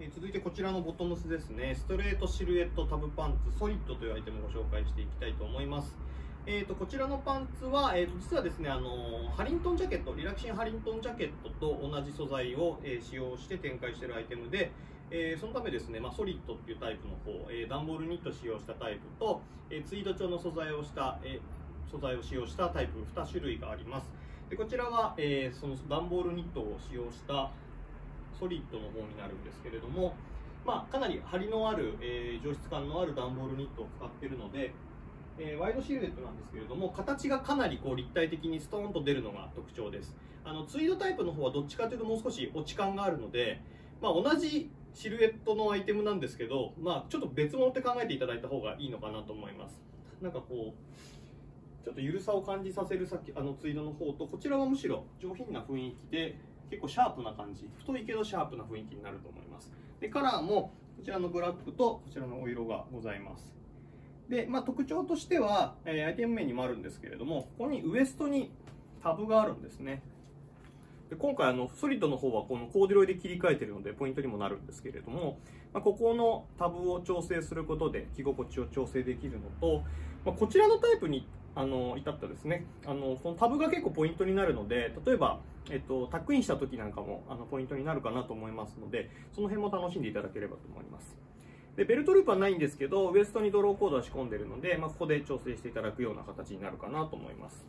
え続いてこちらのボトムスですね。ストレートシルエットタブパンツソリッドというアイテムをご紹介していきたいと思います。えーと、こちらのパンツは、えーと、実はですね、あのハリントンジャケットリラクシンハリントンジャケットと同じ素材を、えー、使用して展開しているアイテムで、えー、そのためですね、まあ、ソリッドっていうタイプの方、えー、段ボールニット使用したタイプと、えツイード調の素材をした、え素材を使用したタイプ2種類があります。でこちらは、えその段ボールニットを使用したソリッドの方になるんですけれども、まあ、かなり張りのある、えー上質感のある段ボールニットを使っているので、えー、ワイドシルエットなんですけれども形がかなりこう立体的にストーンと出るのが特徴です。あのツイードタイプの方はどっちかというともう少し落ち感があるので、まあ、同じシルエットのアイテムなんですけど、まあ、ちょっと別物って考えていただいた方がいいのかなと思います。なんかこうちょっと緩さを感じさせる先あのツイードの方とこちらはむしろ上品な雰囲気で結構シャープな感じ。太いけどシャープな雰囲気になると思います。でカラーもこちらのブラックとこちらのお色がございます。で、まあ、特徴としては、えー、アイテム名にもあるんですけれども、ここにウエストにタブがあるんですね。で今回あのソリッドの方はこのコーデュロイで切り替えているのでポイントにもなるんですけれども、まあ、ここのタブを調整することで着心地を調整できるのと、まあ、こちらのタイプにあの至ったですねあのこのタブが結構ポイントになるので例えば、えっと、タックインした時なんかもあのポイントになるかなと思いますのでその辺も楽しんでいただければと思います。でベルトループはないんですけどウエストにドローコードは仕込んでるので、まあ、ここで調整していただくような形になるかなと思います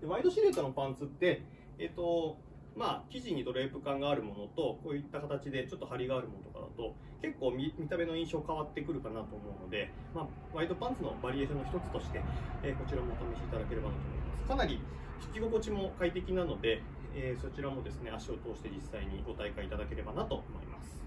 でワイドシルエットのパンツってえっ、とまあ生地にドレープ感があるものとこういった形でちょっと張りがあるものとかだと結構見た目の印象変わってくるかなと思うので、まあ、ワイドパンツのバリエーションの一つとして、えー、こちらもお試しいただければなと思います。かなり引き心地も快適なので、えー、そちらもですね足を通して実際にご体感いただければなと思います。